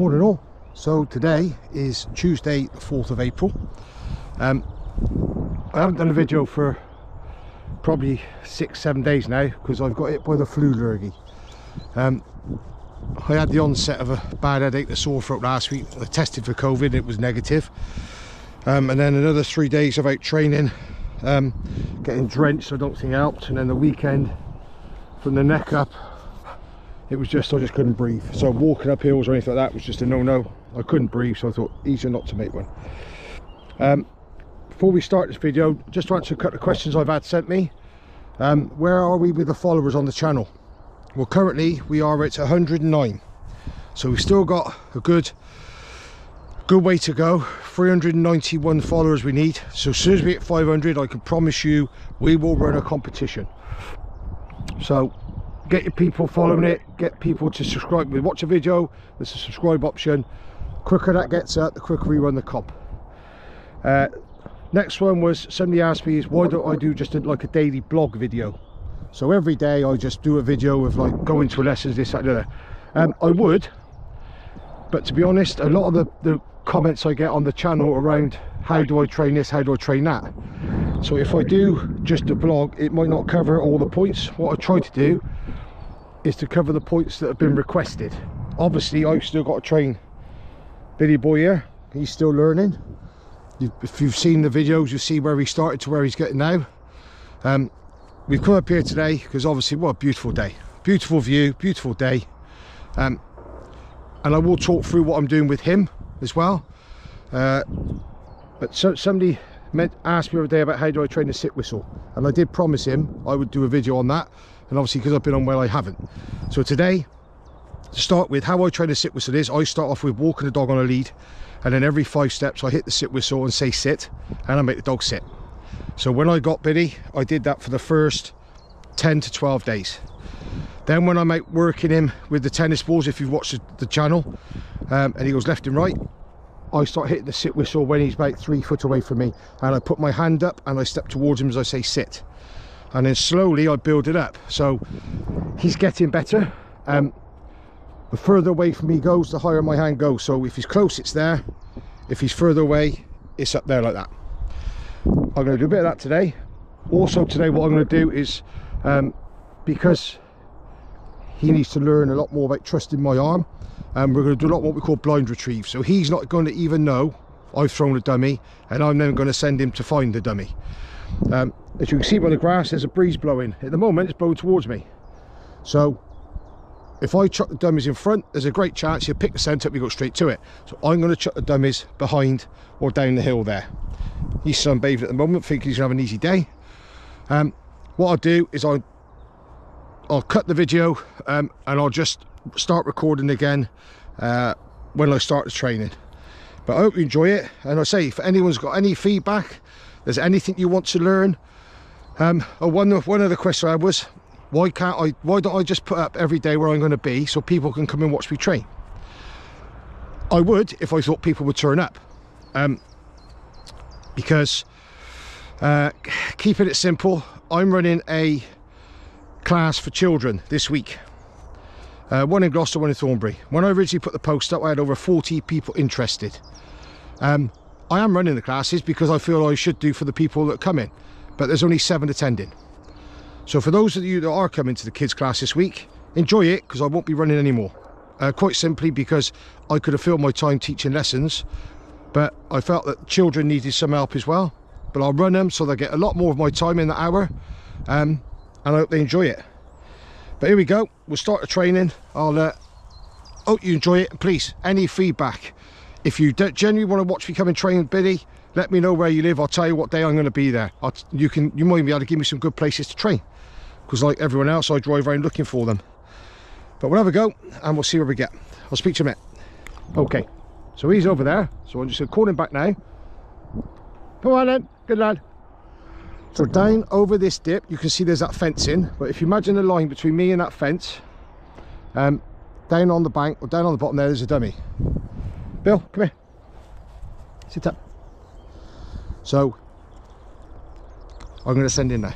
Morning all. So today is Tuesday the 4th of April. Um, I haven't done a video for probably six, seven days now because I've got hit by the flu lurgy. Um, I had the onset of a bad headache, the sore throat last week. I tested for COVID, it was negative. Um, and then another three days of out training, um, getting drenched, I don't think helped. And then the weekend, from the neck up, it was just, I just couldn't breathe. So walking up hills or anything like that was just a no-no. I couldn't breathe, so I thought, easier not to make one. Um, before we start this video, just to answer a couple of questions I've had sent me. Um, where are we with the followers on the channel? Well, currently we are at 109. So we've still got a good, good way to go. 391 followers we need. So as soon as we hit 500, I can promise you we will run a competition. So get your people following it, get people to subscribe. We watch a video, there's a subscribe option. quicker that gets out the quicker we run the cop Uh, next one was somebody asked me is why don't I do just a, like a daily blog video? So every day I just do a video of like going to lessons, this, that, and that. Um, I would, but to be honest, a lot of the, the comments I get on the channel around how do I train this, how do I train that. So if I do just a blog, it might not cover all the points. What I try to do is to cover the points that have been requested. Obviously, I've still got to train Billy Boy here. He's still learning. If you've seen the videos, you'll see where he started to where he's getting now. Um, we've come up here today because obviously what a beautiful day beautiful view beautiful day um, and I will talk through what I'm doing with him as well uh, but so, somebody asked me the other day about how do I train a sit whistle and I did promise him I would do a video on that and obviously because I've been on well I haven't so today to start with how I train a sit whistle is I start off with walking the dog on a lead and then every five steps I hit the sit whistle and say sit and I make the dog sit so when I got Billy, I did that for the first 10 to 12 days. Then when I'm out working him with the tennis balls, if you've watched the channel, um, and he goes left and right, I start hitting the sit whistle when he's about three foot away from me. And I put my hand up and I step towards him as I say sit. And then slowly I build it up. So he's getting better. Um, the further away from me goes, the higher my hand goes. So if he's close, it's there. If he's further away, it's up there like that. I'm going to do a bit of that today. Also today what I'm going to do is, um, because he needs to learn a lot more about trusting my arm, and um, we're going to do a lot what we call blind retrieve. So he's not going to even know I've thrown a dummy, and I'm then going to send him to find the dummy. Um, as you can see by the grass, there's a breeze blowing. At the moment, it's blowing towards me. So if I chuck the dummies in front, there's a great chance you'll pick the centre up, we go straight to it. So I'm going to chuck the dummies behind or down the hill there. He's sunbathed at the moment, thinking he's going to have an easy day. Um, what I'll do is I'll, I'll cut the video um, and I'll just start recording again uh, when I start the training. But I hope you enjoy it. And I say, if anyone's got any feedback, there's anything you want to learn, um, oh, one, of, one of the questions I was, why can't I, why don't I just put up every day where I'm going to be so people can come and watch me train? I would if I thought people would turn up. Um, because uh, keeping it simple, I'm running a class for children this week. Uh, one in Gloucester, one in Thornbury. When I originally put the post up, I had over 40 people interested. Um, I am running the classes because I feel I should do for the people that come in, but there's only seven attending. So for those of you that are coming to the kids class this week, enjoy it because I won't be running anymore. Uh, quite simply because I could have filled my time teaching lessons but I felt that children needed some help as well. But I'll run them so they get a lot more of my time in that hour um, and I hope they enjoy it. But here we go. We'll start the training. I'll uh, hope you enjoy it. Please any feedback if you genuinely want to watch me come and train with Billy let me know where you live I'll tell you what day I'm going to be there I'll, you can you might be able to give me some good places to train because like everyone else I drive around looking for them but we'll have a go and we'll see where we get I'll speak to him in a minute okay so he's over there. So I'm just going to call him back now. Come on then, good lad. So down over this dip, you can see there's that fencing. But if you imagine a line between me and that fence, um, down on the bank, or down on the bottom there, there's a dummy. Bill, come here. Sit up. So, I'm going to send in there.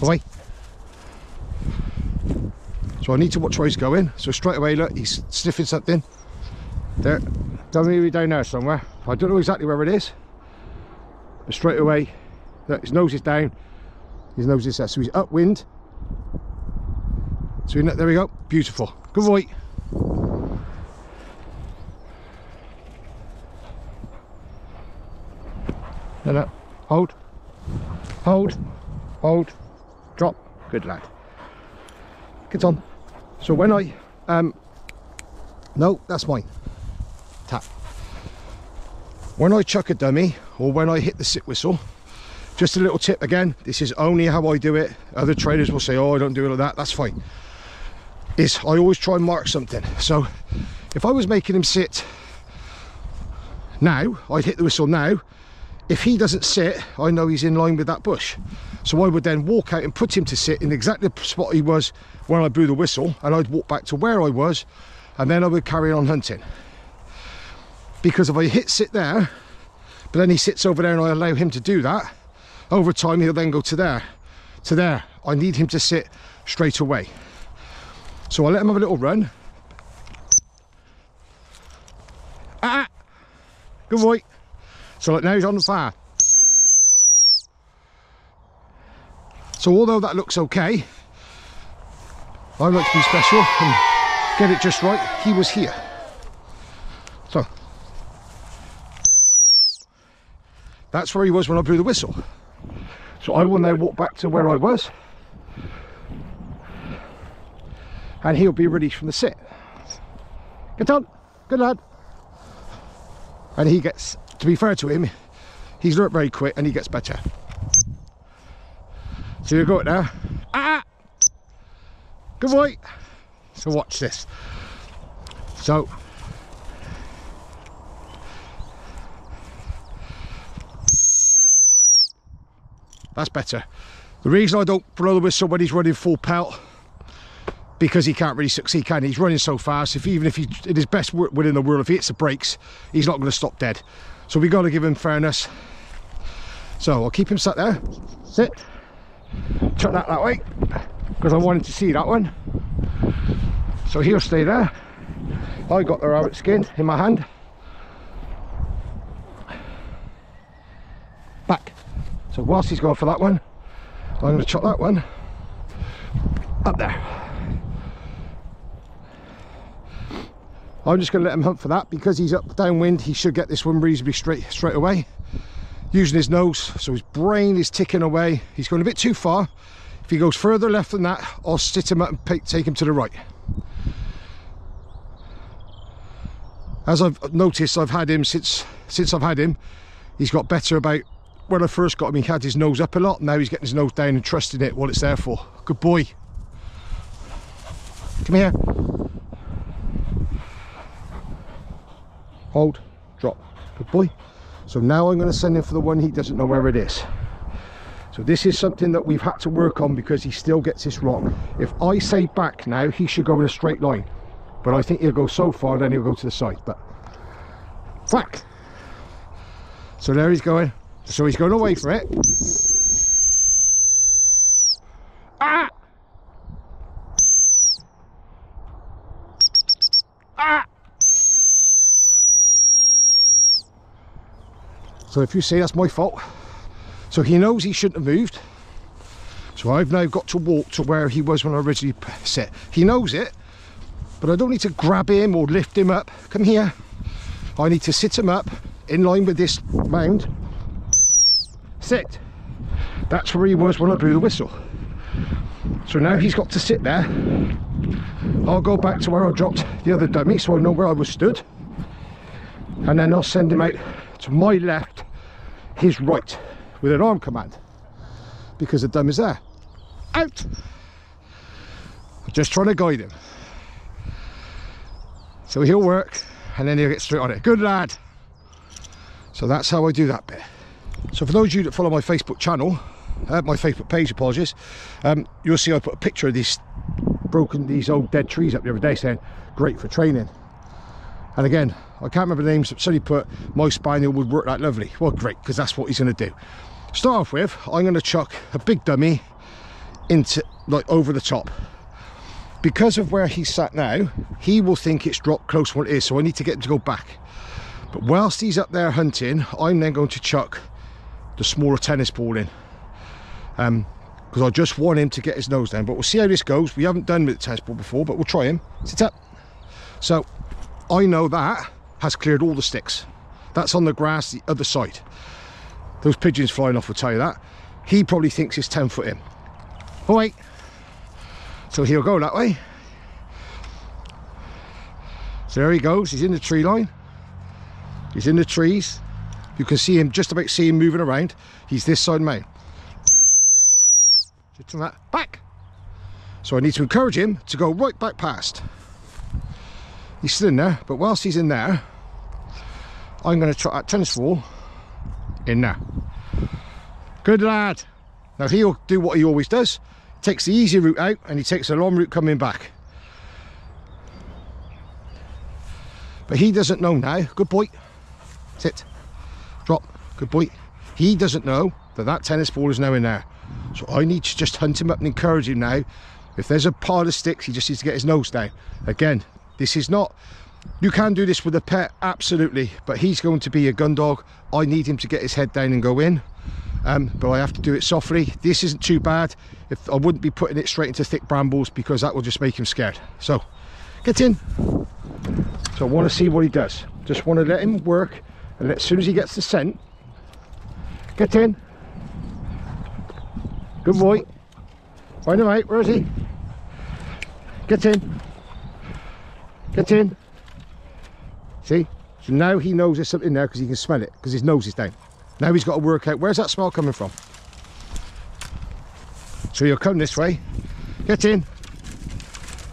Away. So I need to watch where he's going. So straight away, look, he's sniffing something. There, dummy be down there somewhere. I don't know exactly where it is, but straight away, look, his nose is down, his nose is there, so he's upwind. So there we go, beautiful. Good boy. No, no, hold, hold, hold, drop. Good lad. Get on. So when I, um, no, that's mine. Tap. When I chuck a dummy or when I hit the sit whistle, just a little tip again, this is only how I do it. Other traders will say, oh, I don't do it like that. That's fine. Is I always try and mark something. So if I was making him sit now, I'd hit the whistle now. If he doesn't sit, I know he's in line with that bush. So I would then walk out and put him to sit in exactly the spot he was when I blew the whistle and I'd walk back to where I was and then I would carry on hunting. Because if I hit sit there, but then he sits over there and I allow him to do that, over time he'll then go to there, to there. I need him to sit straight away. So I let him have a little run. Ah! Good boy. So like now he's on fire. So although that looks okay, I like to be special and get it just right. He was here. So that's where he was when I blew the whistle. So I will now walk back to where I was and he'll be released from the sit. Get on, good lad. And he gets, to be fair to him, he's learnt very quick and he gets better. So you got there. Ah! Good boy. So watch this. So that's better. The reason I don't blow the whistle when running full pelt because he can't really succeed, can he? He's running so fast. If even if he in his best work within the world, if he hits the brakes, he's not going to stop dead. So we've got to give him fairness. So I'll keep him sat there. Sit chuck that that way because I wanted to see that one so he'll stay there I got the rabbit skin in my hand back so whilst he's going for that one I'm going to chuck that one up there I'm just going to let him hunt for that. Because he's up downwind he should get this one reasonably straight straight away. Using his nose so his brain is ticking away. He's going a bit too far. If he goes further left than that I'll sit him up and take him to the right. As I've noticed I've had him since since I've had him he's got better about when I first got him he had his nose up a lot. Now he's getting his nose down and trusting it what it's there for. Good boy. Come here hold drop good boy so now I'm going to send him for the one he doesn't know where it is. So this is something that we've had to work on because he still gets this wrong. If I say back now, he should go in a straight line. But I think he'll go so far, then he'll go to the side. But back. So there he's going. So he's going away for it. So if you say that's my fault. So he knows he shouldn't have moved. So I've now got to walk to where he was when I originally set. He knows it, but I don't need to grab him or lift him up. Come here. I need to sit him up in line with this mound. Sit. That's where he was when I blew the whistle. So now he's got to sit there. I'll go back to where I dropped the other dummy so I know where I was stood. And then I'll send him out to my left, his right, with an arm command, because the dumb is there. Out! Just trying to guide him. So he'll work, and then he'll get straight on it. Good lad! So that's how I do that bit. So for those of you that follow my Facebook channel, uh, my Facebook page, apologies, um, you'll see I put a picture of these broken, these old dead trees up the other day saying, great for training. And again, I can't remember the names, but somebody put my spaniel would work that lovely. Well, great, because that's what he's going to do. Start off with, I'm going to chuck a big dummy into, like, over the top. because of where he's sat now, he will think it's dropped close what it is, so I need to get him to go back. But whilst he's up there hunting, I'm then going to chuck the smaller tennis ball in. Um, because I just want him to get his nose down. But we'll see how this goes. We haven't done with the tennis ball before, but we'll try him. Sit up. So I know that has cleared all the sticks. That's on the grass the other side. Those pigeons flying off will tell you that. He probably thinks it's 10 foot in. Oh wait. So he'll go that way. So there he goes. He's in the tree line. He's in the trees. You can see him, just about see him moving around. He's this side main. Just turn that back. So I need to encourage him to go right back past. He's still in there, but whilst he's in there, I'm going to try that tennis ball in there. Good lad. Now he'll do what he always does. Takes the easy route out and he takes a long route coming back. But he doesn't know now. Good boy. Sit. Drop. Good boy. He doesn't know that that tennis ball is now in there. So I need to just hunt him up and encourage him now. If there's a pile of sticks, he just needs to get his nose down. Again, this is not... You can do this with a pet, absolutely. But he's going to be a gun dog. I need him to get his head down and go in. Um, but I have to do it softly. This isn't too bad. If I wouldn't be putting it straight into thick brambles because that will just make him scared. So, get in. So I want to see what he does. Just want to let him work. And as soon as he gets the scent, get in. Good boy. Find him out. Where is he? Get in. Get in. See? So now he knows there's something there because he can smell it because his nose is down. Now he's got to work out where's that smell coming from. So you'll come this way. Get in.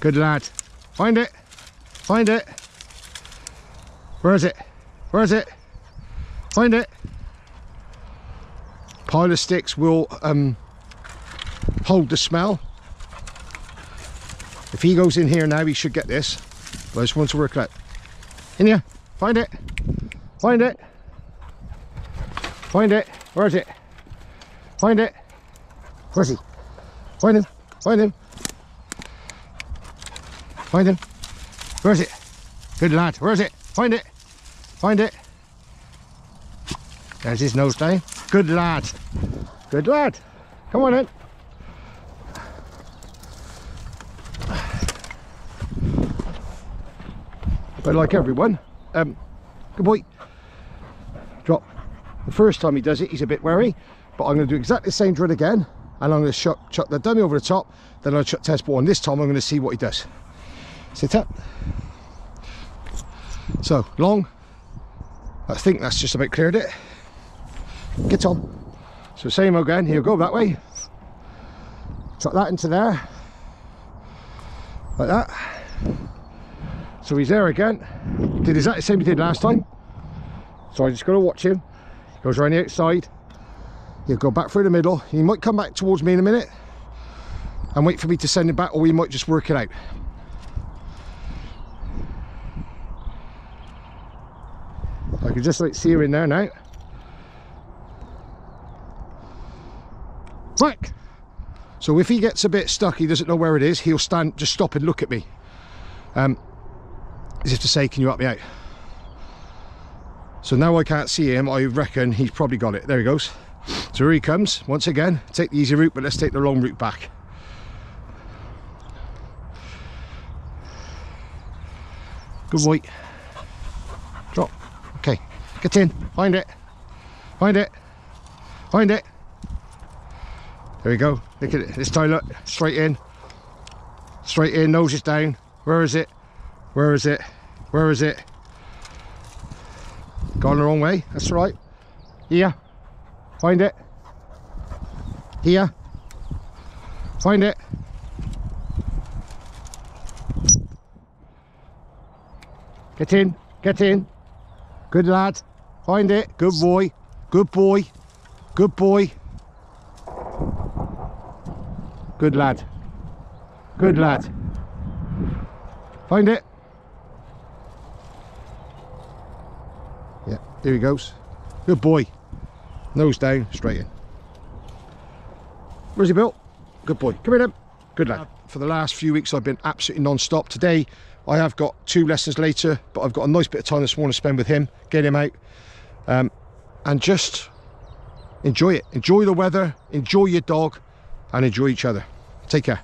Good lad. Find it. Find it. Where is it? Where is it? Find it. Pile of sticks will um, hold the smell. If he goes in here now, he should get this. But I just want to work out. In here. Find it. Find it. Find it. Where is it? Find it. Where's he? Find him. Find him. Find him. Where is it? Good lad. Where is it? Find it. Find it. There's his nose down. Good lad. Good lad. Come on in. But like everyone, um, good boy. Drop. The first time he does it, he's a bit wary, but I'm going to do exactly the same drill again, and I'm going to chuck, chuck the dummy over the top, then I'll chuck test ball, and this time I'm going to see what he does. Sit up. So, long. I think that's just about cleared it. Get on. So same again, he'll go that way. Chuck that into there. Like that. So he's there again. Did exactly the same he did last time. So I just got to watch him. He Goes around the outside. He'll go back through the middle. He might come back towards me in a minute and wait for me to send him back or we might just work it out. I can just like see her in there now. Right. So if he gets a bit stuck, he doesn't know where it is, he'll stand, just stop and look at me. Um, as if to say, can you help me out? So now I can't see him, I reckon he's probably got it. There he goes. So here he comes, once again, take the easy route, but let's take the long route back. Good boy. Drop. Okay, get in, find it, find it, find it. There we go, look at it, this time look, straight in, straight in, nose is down. Where is it? Where is it? Where is it? Gone the wrong way, that's right. Here, find it. Here, find it. Get in, get in. Good lad. Find it. Good boy. Good boy. Good boy. Good lad. Good lad. Find it. Here he goes. Good boy. Nose down, straight in. Where's he built? Good boy. Come here then. Good lad. For the last few weeks, I've been absolutely non-stop. Today, I have got two lessons later, but I've got a nice bit of time this morning to spend with him, get him out, um, and just enjoy it. Enjoy the weather, enjoy your dog, and enjoy each other. Take care.